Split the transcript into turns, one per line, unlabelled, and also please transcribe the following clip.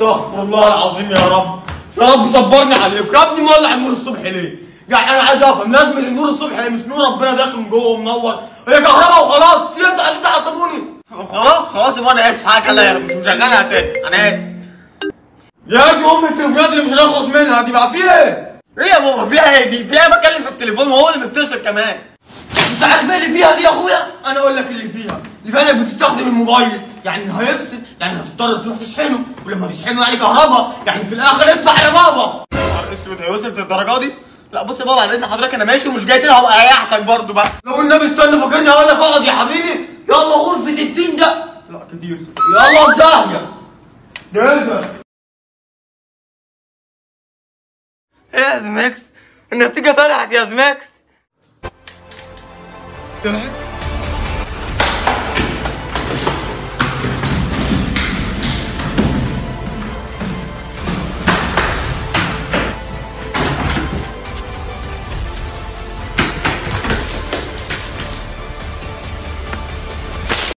استغفر الله العظيم يا رب. يا رب صبرني عليك. يا ابني مولع النور الصبح ليه؟ يعني أنا عايز أفهم. لازم النور الصبح ليه؟ مش نور ربنا داخل من جوه ومنور. هي كهرباء وخلاص. في أنت عايزين تعصبوني.
خلاص خلاص يبقى أنا آسف. حاجة لا مش مشغلها تاني. أنا آسف.
يا دي أم التليفونات اللي مش هنخلص منها دي بقى فيها إيه؟
إيه يا بابا؟ فيها إيه؟ دي فيها بتكلم في التليفون وهو اللي متصل كمان.
أنت عارف إيه اللي فيها دي يا أخويا؟ أنا أقول لك اللي فيها، اللي فيها إنك بتستخدم الموبايل، يعني هيفصل، يعني هتضطر تروح تشحنه، ولما تشحنه يعني كهرباء، يعني في الآخر ادفع يا بابا.
نهار أسود هي وصلت للدرجة دي لا بص يا بابا على إذن حضرتك أنا ماشي ومش جاي تاني هبقى اريحتك برضه بقى
لو النبي استنى فاكرني هقول لك اقعد يا حبيبي، يلا غرفة 60 ده.
لا كتير
يلا في داهية. ده إيه ده؟
إيه يا زماكس النتيجه طلعت يا زماكس طلعت